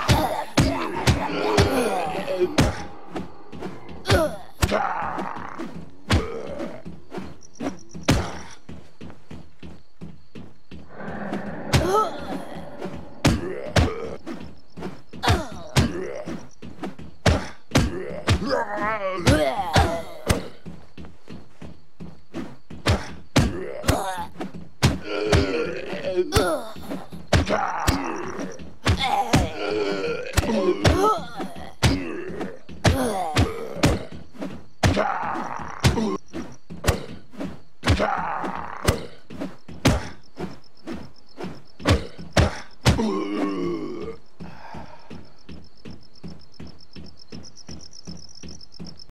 Ah!